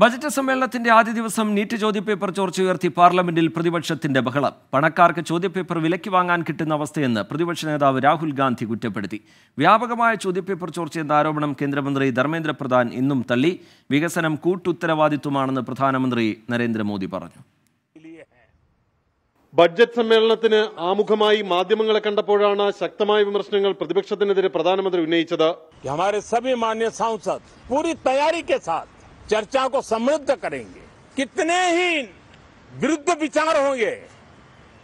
Budget സമ്മേളനത്തിന്റെ ആദ്യ ദിവസം നീറ്റ് ചോദ്യപേപ്പർ ചോർച്ച ഉയർത്തി പാർലമെന്റിൽ പ്രതിപക്ഷത്തിന്റെ ബഹളം. പണക്കാർക്ക് ചോദ്യപേപ്പർ വിലയ്ക്ക് വാങ്ങാൻ കിട്ടുന്ന അവസ്ഥയെന്ന് പ്രതിപക്ഷ നേതാവ് രാഹുൽ ഗാന്ധി കുറ്റപ്പെടുത്തി. വ്യാപകമായ ചോദ്യപേപ്പർ ചോർച്ചയെന്ന ആരോപണം കേന്ദ്രമന്ത്രി ധർമ്മേന്ദ്ര പ്രധാൻ ഇന്നും തള്ളി. വികസനം കൂട്ടുത്തരവാദിത്വമാണെന്ന് പ്രധാനമന്ത്രി നരേന്ദ്രമോദി പറഞ്ഞു. ബഡ്ജറ്റ് സമ്മേളനത്തിന് ആമുഖമായി മാധ്യമങ്ങളെ കണ്ടപ്പോഴാണ് ശക്തമായ വിമർശനങ്ങൾ പ്രതിപക്ഷത്തിനെതിരെ പ്രധാനമന്ത്രി ഉന്നയിച്ചത്. പൂരി सभी मान्य सांसद पूरी तैयारी के साथ चर्चा को समृद्ध करेंगे कितने ही विरुद्ध विचार होंगे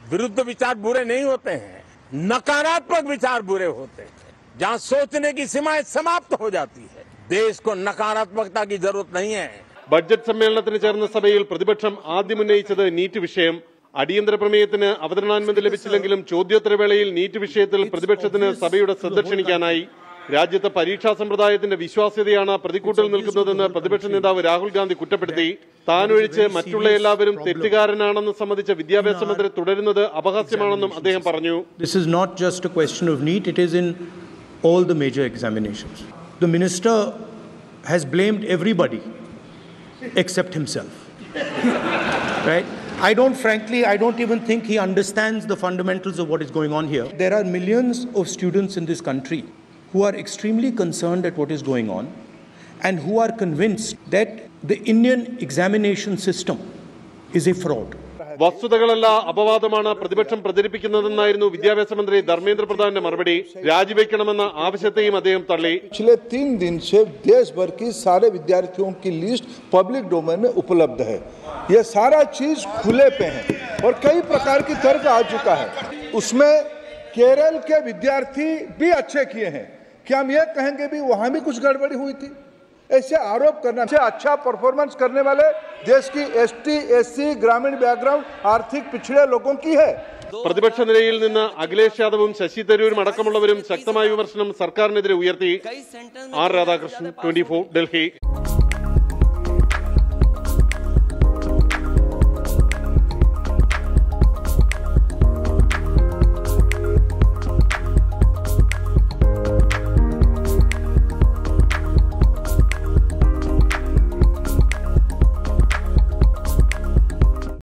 विरुद्ध विचार बुरे नहीं होते हैं नकारात्मक विचार बुरे होते हैं जहां सोचने की सीमाएं समाप्त हो जाती है देश को नकारात्मकता की जरूरत नहीं है ബഡ്ജറ്റ് സമ്മേളനത്തിന് ചേർന്ന സഭയിൽ പ്രതിപക്ഷം ആദ്യം ഉന്നയിച്ചത് നീറ്റ് വിഷയം അടിയന്തര പ്രമേയത്തിന് അവതരണാനുമതി ലഭിച്ചില്ലെങ്കിലും ചോദ്യോത്തരവേളയിൽ നീറ്റ് വിഷയത്തിൽ പ്രതിപക്ഷത്തിന് സഭയുടെ ശ്രദ്ധ ക്ഷണിക്കാനായി രാജ്യത്തെ പരീക്ഷാ സമ്പ്രദായത്തിന്റെ വിശ്വാസ്യതയാണ് പ്രതിക്കൂട്ടിൽ നിൽക്കുന്നതെന്ന് പ്രതിപക്ഷ നേതാവ് രാഹുൽ ഗാന്ധി കുറ്റപ്പെടുത്തി താനൊഴിച്ച് മറ്റുള്ള എല്ലാവരും തെറ്റുകാരനാണെന്ന് സംബന്ധിച്ച വിദ്യാഭ്യാസ മന്ത്രി തുടരുന്നത് അപഹാസ്യമാണെന്നും അദ്ദേഹം പറഞ്ഞു This is not just a question of NEET, it is in all the major examinations. The minister has blamed everybody except himself. right? I don't, frankly, I don't even think he understands the fundamentals of what is going on here. There are millions of students in this country who are extremely concerned at what is going on and who are convinced that the Indian examination system is a fraud. വസ്തുതകളല്ല അപവാദമാണ് പ്രതിപക്ഷം പ്രചരിപ്പിക്കുന്നതെന്നായിരുന്നു വിദ്യാഭ്യാസ മന്ത്രി ധർമ്മേന്ദ്ര പ്രധാന്റെ മറുപടി രാജിവെക്കണമെന്ന ആവശ്യത്തെയും അദ്ദേഹം തള്ളി पिछले तीन दिन से देश भर की सारे विद्यार्थियों की लिस्ट पब्लिक डोमेन में उपलब्ध है ये सारा चीज खुले पे है और कई प्रकार की तर्क आ चुका है उसमें केरल के विद्यार्थी भी अच्छे किए हैं क्या हम ये कहेंगे भी वहां भी कुछ गड़बड़ी हुई थी ऐसे आरोप करना से अच्छा परफॉर्मेंस करने वाले देश की एसटी, एससी, ग्रामीण बैकग्राउंड आर्थिक पिछड़े लोगों की है പ്രതിപക്ഷ നിരയിൽ നിന്ന് അഖിലേഷ് യാദവും ശശി തരൂരും അടക്കമുള്ളവരും ശക്തമായ വിമർശനം സർക്കാരിനെതിരെ ഉയർത്തി ആർ രാധാകൃഷ്ണൻ ട്വന്റി ഡൽഹി